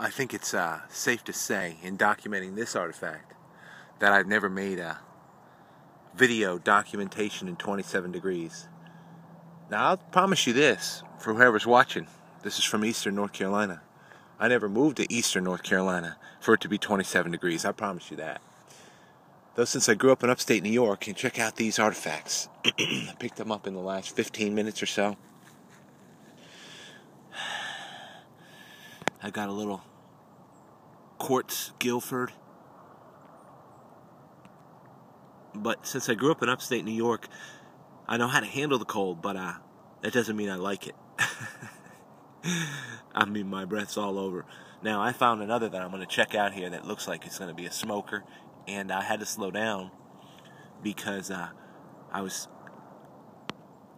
I think it's uh, safe to say in documenting this artifact that I've never made a video documentation in 27 degrees. Now, I'll promise you this for whoever's watching. This is from Eastern North Carolina. I never moved to Eastern North Carolina for it to be 27 degrees. I promise you that. Though, since I grew up in upstate New York, and check out these artifacts. I picked them up in the last 15 minutes or so. I got a little quartz Guilford. But since I grew up in upstate New York, I know how to handle the cold, but uh, that doesn't mean I like it. I mean, my breath's all over. Now, I found another that I'm going to check out here that looks like it's going to be a smoker, and I had to slow down because uh, I was.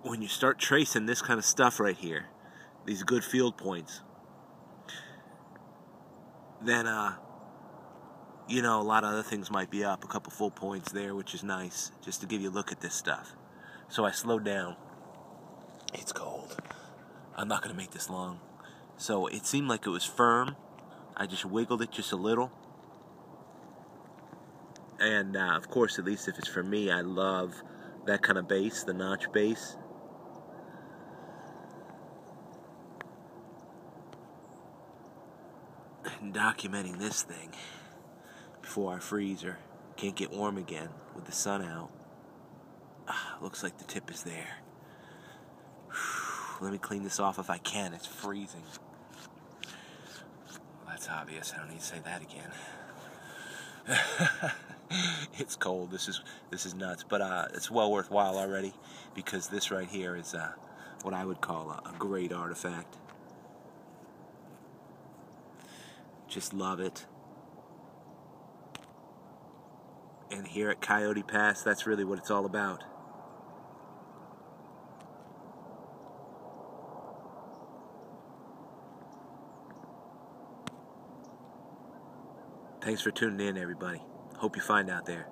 When you start tracing this kind of stuff right here, these Guilford points, then uh, you know a lot of other things might be up. A couple full points there, which is nice, just to give you a look at this stuff. So I slowed down. It's cold. I'm not gonna make this long. So it seemed like it was firm. I just wiggled it just a little. And uh, of course, at least if it's for me, I love that kind of base, the notch base. And documenting this thing before I freeze or can't get warm again with the sun out. Ah, looks like the tip is there. Let me clean this off if I can. It's freezing. That's obvious. I don't need to say that again. it's cold. This is this is nuts, but uh, it's well worthwhile already because this right here is uh, what I would call a, a great artifact. Just love it. And here at Coyote Pass, that's really what it's all about. Thanks for tuning in, everybody. Hope you find out there.